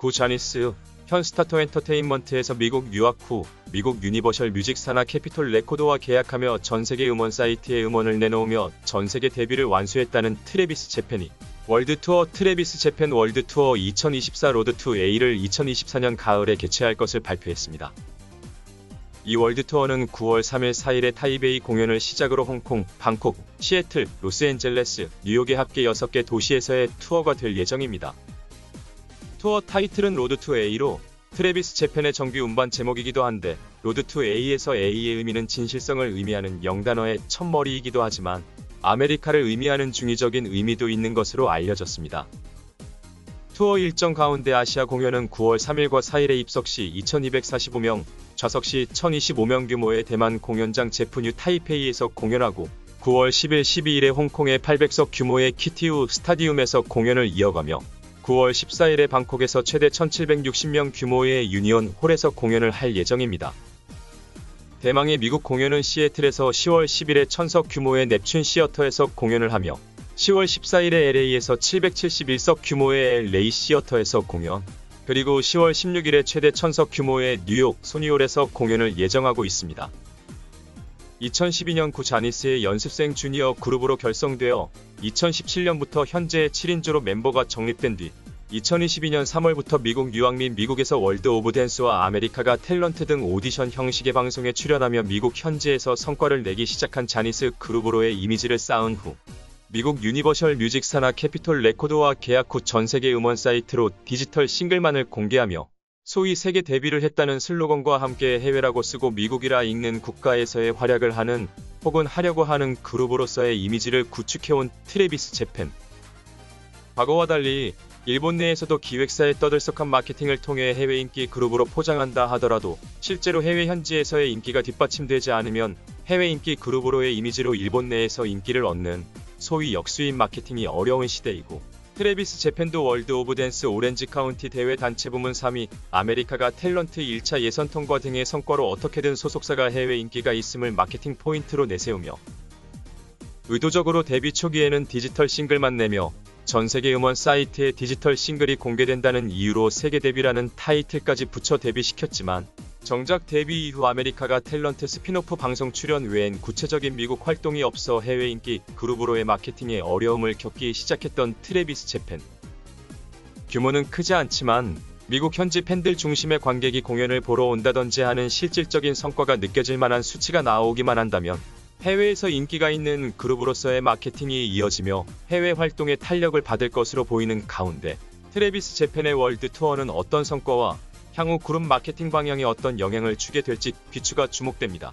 구 자니스 현 STARTO 엔터테인먼트에서 미국 유학 후 미국 유니버셜 뮤직 산하 캐피톨 레코드와 계약하며 전세계 음원 사이트에 음원을 내놓으며 전세계 데뷔를 완수했다는 Travis Japan이 월드 투어 Travis Japan World Tour 2024 Road to A를 2024년 가을에 개최할 것을 발표했습니다. 이 월드 투어는 9월 3일 4일에 타이베이 공연을 시작으로 홍콩, 방콕, 시애틀, 로스앤젤레스, 뉴욕의 합계 6개 도시에서의 투어가 될 예정입니다. 투어 타이틀은 로드 투 A로 트레비스 제펜의 정규 음반 제목이기도 한데 Road to A에서 A의 의미는 진실성을 의미하는 영단어의 첫머리이기도 하지만 아메리카를 의미하는 중의적인 의미도 있는 것으로 알려졌습니다. 투어 일정 가운데 아시아 공연은 9월 3일과 4일에 입석 시 2245명, 좌석 시 1025명 규모의 대만 공연장 Zepp New Taipei에서 공연하고 9월 10일 12일에 홍콩의 800석 규모의 키티우 스타디움에서 공연을 이어가며 9월 14일에 방콕에서 최대 1760명 규모의 유니온 홀에서 공연을 할 예정입니다. 대망의 미국 공연은 시애틀에서 10월 10일에 천석 규모의 넵튠 시어터에서 공연을 하며 10월 14일에 LA에서 771석 규모의 LA 시어터에서 공연, 그리고 10월 16일에 최대 천석 규모의 뉴욕 소니홀에서 공연을 예정하고 있습니다. 2012년 구 자니스의 연습생 주니어 그룹으로 결성되어 2017년부터 현재 7인조로 멤버가 정립된 뒤 2022년 3월부터 미국 유학 및 미국에서 World of Dance와 America's Got Talent 등 오디션 형식의 방송에 출연하며 미국 현지에서 성과를 내기 시작한 자니스 그룹으로의 이미지를 쌓은 후 미국 유니버셜 뮤직 산하 캐피톨 레코드와 계약 후 전 세계 음원 사이트로 디지털 싱글만을 공개하며 소위 세계 데뷔를 했다는 슬로건과 함께 해외라고 쓰고 미국이라 읽는 국가에서의 활약을 하는 혹은 하려고 하는 그룹으로서의 이미지를 구축해온 Travis Japan. 과거와 달리 일본 내에서도 기획사의 떠들썩한 마케팅을 통해 해외 인기 그룹으로 포장한다 하더라도 실제로 해외 현지에서의 인기가 뒷받침되지 않으면 해외 인기 그룹으로의 이미지로 일본 내에서 인기를 얻는 소위 역수입 마케팅이 어려운 시대이고 Travis Japan도 World of Dance 오렌지 카운티 대회 단체 부문 3위, America's Got Talent 1차 예선 통과 등의 성과로 어떻게든 소속사가 해외 인기가 있음을 마케팅 포인트로 내세우며 의도적으로 데뷔 초기에는 디지털 싱글만 내며 전 세계 음원 사이트에 디지털 싱글이 공개된다는 이유로 세계 데뷔라는 타이틀까지 붙여 데뷔시켰지만 정작 데뷔 이후 America's Got Talent spin-off 방송 출연 외엔 구체적인 미국 활동이 없어 해외 인기 그룹으로의 마케팅에 어려움을 겪기 시작했던 Travis Japan. 규모는 크지 않지만 미국 현지 팬들 중심의 관객이 공연을 보러 온다든지 하는 실질적인 성과가 느껴질 만한 수치가 나오기만 한다면 해외에서 인기가 있는 그룹으로서의 마케팅이 이어지며 해외 활동에 탄력을 받을 것으로 보이는 가운데 Travis Japan의 월드 투어는 어떤 성과와 향후 그룹 마케팅 방향에 어떤 영향을 주게 될지 귀추가 주목됩니다.